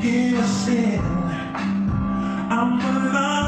Here I sin. I'm alive.